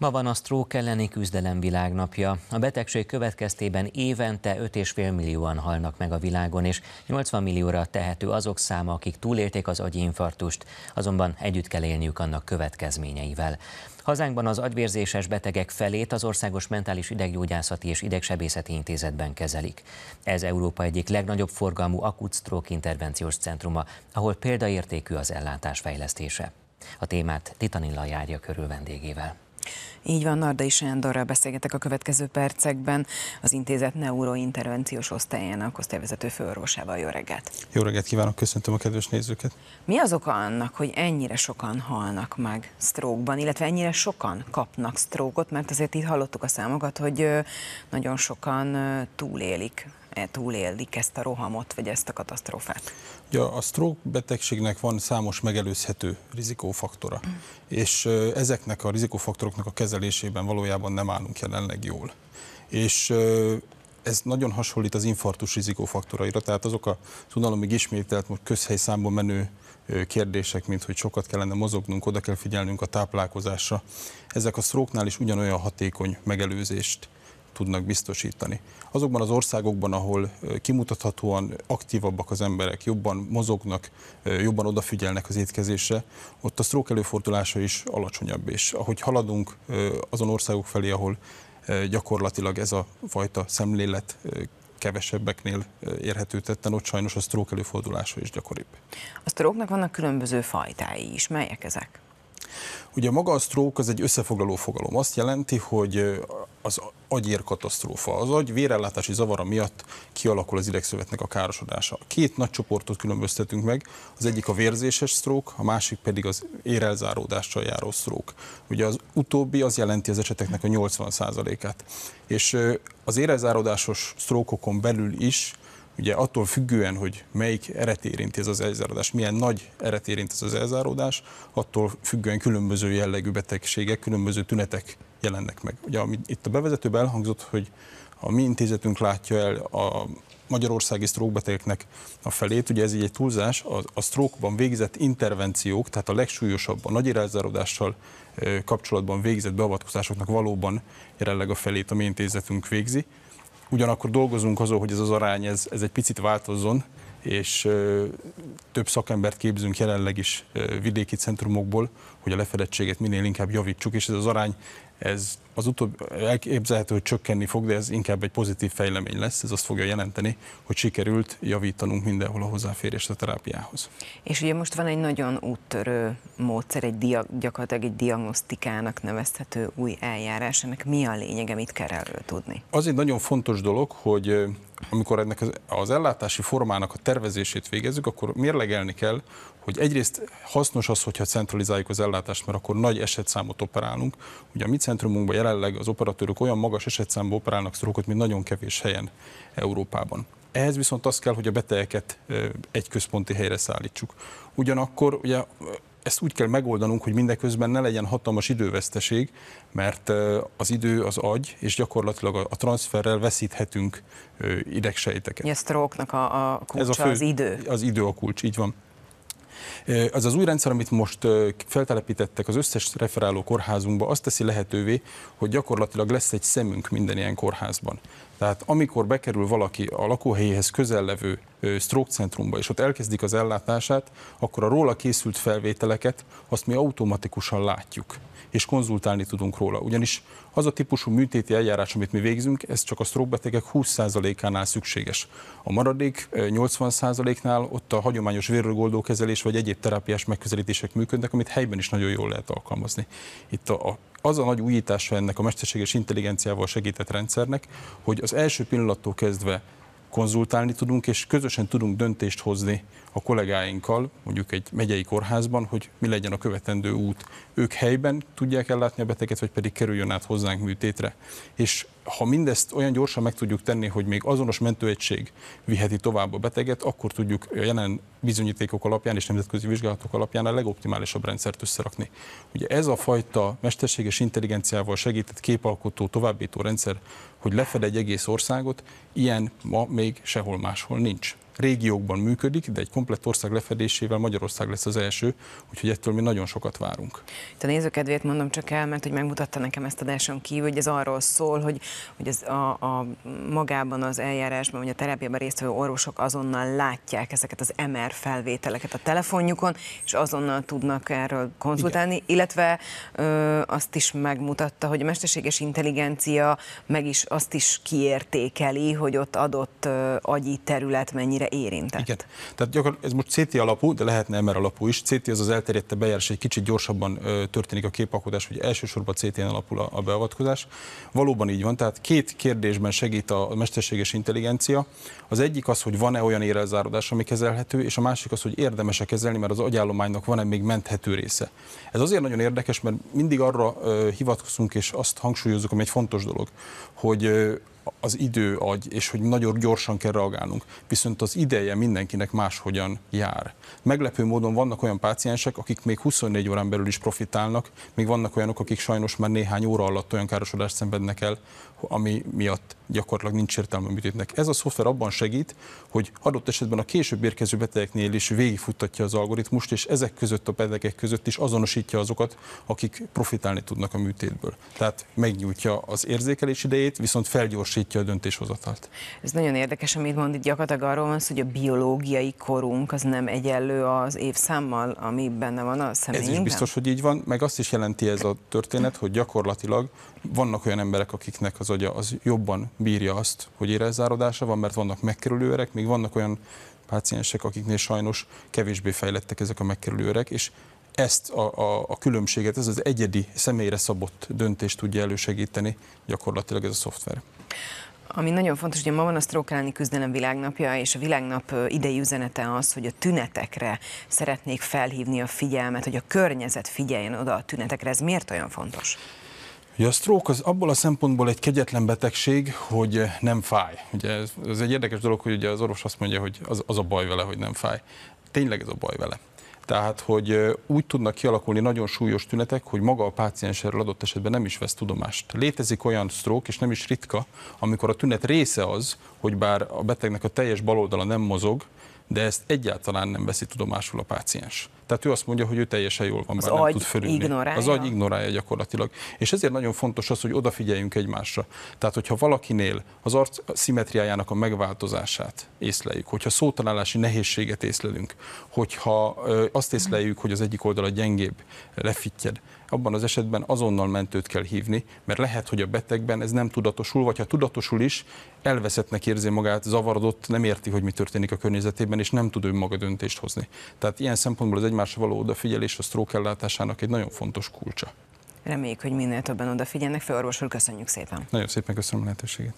Ma van a sztrók elleni küzdelem világnapja. A betegség következtében évente 5,5 millióan halnak meg a világon, és 80 millióra tehető azok száma, akik túlélték az agyinfarktust, azonban együtt kell élniük annak következményeivel. Hazánkban az agyvérzéses betegek felét az Országos Mentális Ideggyógyászati és Idegsebészeti Intézetben kezelik. Ez Európa egyik legnagyobb forgalmú akut stroke intervenciós centruma, ahol példaértékű az ellátás fejlesztése. A témát Titanilla járja körül vendégével. Így van, Narda is Sándorral beszélgetek a következő percekben az intézet neurointervenciós osztályának osztályvezető főorvosával. Jó reggelt! Jó reggelt kívánok, köszöntöm a kedves nézőket! Mi az oka annak, hogy ennyire sokan halnak meg sztrókban, illetve ennyire sokan kapnak sztrókot, mert azért itt hallottuk a számokat, hogy nagyon sokan túlélik túlélik ezt a rohamot, vagy ezt a katasztrófát? Ja, a stroke betegségnek van számos megelőzhető rizikófaktora, mm. és ezeknek a rizikófaktoroknak a kezelésében valójában nem állunk jelenleg jól. És ez nagyon hasonlít az infarktus rizikófaktoraira, tehát azok a tudalomig ismételt, most közhelyszámban menő kérdések, mint hogy sokat kellene mozognunk, oda kell figyelnünk a táplálkozásra. Ezek a sztróknál is ugyanolyan hatékony megelőzést tudnak biztosítani. Azokban az országokban, ahol kimutathatóan aktívabbak az emberek, jobban mozognak, jobban odafigyelnek az étkezésre, ott a stroke előfordulása is alacsonyabb. És ahogy haladunk azon országok felé, ahol gyakorlatilag ez a fajta szemlélet kevesebbeknél érhető tetten, ott sajnos a stroke előfordulása is gyakoribb. A stroke vannak különböző fajtái is. Melyek ezek? Ugye maga a stroke az egy összefoglaló fogalom. Azt jelenti, hogy az agyérkatasztrófa. Az agy vérellátási zavara miatt kialakul az idegszövetnek a károsodása. Két nagy csoportot különböztetünk meg, az egyik a vérzéses stroke, a másik pedig az érelzáródással járó stroke. Ugye az utóbbi az jelenti az eseteknek a 80%-át. És az érelzáródásos sztrókokon belül is ugye attól függően, hogy melyik eret érinti ez az elzáródás, milyen nagy eret érinti ez az elzáródás, attól függően különböző jellegű betegségek, különböző tünetek jelennek meg. Ugye amit itt a bevezetőben elhangzott, hogy a mi intézetünk látja el a magyarországi sztrókbetegeknek a felét, ugye ez így egy túlzás, a, a sztrókban végzett intervenciók, tehát a legsúlyosabb, a nagy irányzárodással kapcsolatban végzett beavatkozásoknak valóban jelenleg a felét a mi intézetünk végzi. Ugyanakkor dolgozunk azon, hogy ez az arány ez, ez egy picit változzon, és ö, több szakembert képzünk jelenleg is ö, vidéki centrumokból, hogy a lefedettséget minél inkább javítsuk, és ez az arány ez az utóbb elképzelhető, hogy csökkenni fog, de ez inkább egy pozitív fejlemény lesz. Ez azt fogja jelenteni, hogy sikerült javítanunk mindenhol a hozzáférést a terápiához. És ugye most van egy nagyon úttörő módszer, egy dia, gyakorlatilag egy diagnosztikának nevezhető új eljárás. Ennek mi a lényege, mit kell erről tudni? Az egy nagyon fontos dolog, hogy amikor ennek az, az ellátási formának a tervezését végezzük, akkor mérlegelni kell, hogy egyrészt hasznos az, hogyha centralizáljuk az ellátást, mert akkor nagy esetszámot operálunk. Ugye a mi centrumunkban jelenleg az operatőrök olyan magas esetszámban operálnak sztrókot, mint nagyon kevés helyen Európában. Ehhez viszont az kell, hogy a betegeket egy központi helyre szállítsuk. Ugyanakkor ugye ezt úgy kell megoldanunk, hogy mindeközben ne legyen hatalmas időveszteség, mert az idő az agy, és gyakorlatilag a transferrel veszíthetünk idegsejteket. Stroke a, a kulcsa Ez a fő, az idő? Az idő a kulcs, így van. Az az új rendszer, amit most feltelepítettek az összes referáló kórházunkba, azt teszi lehetővé, hogy gyakorlatilag lesz egy szemünk minden ilyen kórházban. Tehát amikor bekerül valaki a lakóhelyéhez közel levő stroke centrumba, és ott elkezdik az ellátását, akkor a róla készült felvételeket azt mi automatikusan látjuk és konzultálni tudunk róla. Ugyanis az a típusú műtéti eljárás, amit mi végzünk, ez csak a sztrókbetegek 20%-ánál szükséges. A maradék 80%-nál ott a hagyományos vérrögoldó kezelés vagy egyéb terápiás megközelítések működnek, amit helyben is nagyon jól lehet alkalmazni. Itt a, a az a nagy újítása ennek a mesterséges intelligenciával segített rendszernek, hogy az első pillanattól kezdve konzultálni tudunk, és közösen tudunk döntést hozni a kollégáinkkal, mondjuk egy megyei kórházban, hogy mi legyen a követendő út. Ők helyben tudják ellátni a beteget, vagy pedig kerüljön át hozzánk műtétre. És ha mindezt olyan gyorsan meg tudjuk tenni, hogy még azonos mentőegység viheti tovább a beteget, akkor tudjuk a jelen bizonyítékok alapján és nemzetközi vizsgálatok alapján a legoptimálisabb rendszert összerakni. Ugye ez a fajta mesterséges intelligenciával segített képalkotó, továbbító rendszer, hogy lefed egy egész országot, ilyen ma még sehol máshol nincs. Régiókban működik, de egy komplett ország lefedésével Magyarország lesz az első, úgyhogy ettől mi nagyon sokat várunk. Itt a nézőkedvét mondom csak el, mert hogy megmutatta nekem ezt adáson kívül, hogy ez arról szól, hogy, hogy ez a, a magában az eljárásban, vagy a terápiában résztvevő orvosok azonnal látják ezeket az MR felvételeket a telefonjukon, és azonnal tudnak erről konzultálni, Igen. illetve ö, azt is megmutatta, hogy a mesterséges intelligencia meg is azt is kiértékeli, hogy ott adott ö, agyi terület mennyire érintett. Igen. Tehát gyakorlatilag ez most CT alapú, de lehetne MR alapú is. CT az az elterjedte bejárás, egy kicsit gyorsabban ö, történik a képakodás, hogy elsősorban CT-n alapul a, a beavatkozás. Valóban így van, tehát két kérdésben segít a, mesterséges intelligencia. Az egyik az, hogy van-e olyan érelzárodás, ami kezelhető, és a másik az, hogy érdemes-e kezelni, mert az agyállománynak van-e még menthető része. Ez azért nagyon érdekes, mert mindig arra ö, hivatkozunk, és azt hangsúlyozunk, ami egy fontos dolog, hogy az idő agy, és hogy nagyon gyorsan kell reagálnunk. Viszont az ideje mindenkinek máshogyan jár. Meglepő módon vannak olyan páciensek, akik még 24 órán belül is profitálnak, még vannak olyanok, akik sajnos már néhány óra alatt olyan károsodást szenvednek el, ami miatt gyakorlatilag nincs értelme műtétnek. Ez a szoftver abban segít, hogy adott esetben a később érkező betegeknél is végigfuttatja az algoritmust, és ezek között a betegek között is azonosítja azokat, akik profitálni tudnak a műtétből. Tehát megnyújtja az érzékelés idejét, viszont felgyorsítja a döntéshozatalt. Ez nagyon érdekes, amit mond, itt gyakorlatilag arról van szó, hogy a biológiai korunk az nem egyenlő az évszámmal, ami benne van a személyünkben? Ez is biztos, hogy így van, meg azt is jelenti ez a történet, hogy gyakorlatilag vannak olyan emberek, akiknek az agya az jobban bírja azt, hogy érezzárodása van, mert vannak megkerülő öreg, még vannak olyan páciensek, akiknél sajnos kevésbé fejlettek ezek a megkerülő öreg, és ezt a, a, a különbséget, ez az egyedi személyre szabott döntést tudja elősegíteni gyakorlatilag ez a szoftver. Ami nagyon fontos, hogy ma van a elleni küzdelem világnapja, és a világnap idei üzenete az, hogy a tünetekre szeretnék felhívni a figyelmet, hogy a környezet figyeljen oda a tünetekre. Ez miért olyan fontos? Ja, a stroke az abból a szempontból egy kegyetlen betegség, hogy nem fáj. Ugye ez, ez egy érdekes dolog, hogy ugye az orvos azt mondja, hogy az, az a baj vele, hogy nem fáj. Tényleg ez a baj vele. Tehát, hogy úgy tudnak kialakulni nagyon súlyos tünetek, hogy maga a páciens erről adott esetben nem is vesz tudomást. Létezik olyan stroke, és nem is ritka, amikor a tünet része az, hogy bár a betegnek a teljes baloldala nem mozog, de ezt egyáltalán nem veszi tudomásul a páciens. Tehát ő azt mondja, hogy ő teljesen jól van, az bár nem tud fölülni. Ignorálja. Az agy ignorálja gyakorlatilag. És ezért nagyon fontos az, hogy odafigyeljünk egymásra. Tehát, hogyha valakinél az arc szimetriájának a megváltozását észleljük, hogyha szótalálási nehézséget észlelünk, hogyha azt észleljük, hogy az egyik oldala gyengébb, lefittyed, abban az esetben azonnal mentőt kell hívni, mert lehet, hogy a betegben ez nem tudatosul, vagy ha tudatosul is, elveszettnek érzi magát, zavarodott, nem érti, hogy mi történik a környezetében, és nem tud ő maga döntést hozni. Tehát ilyen szempontból az egymásra való odafigyelés a stroke ellátásának egy nagyon fontos kulcsa. Reméljük, hogy minél többen odafigyelnek. Főorvos úr, köszönjük szépen. Nagyon szépen köszönöm a lehetőséget.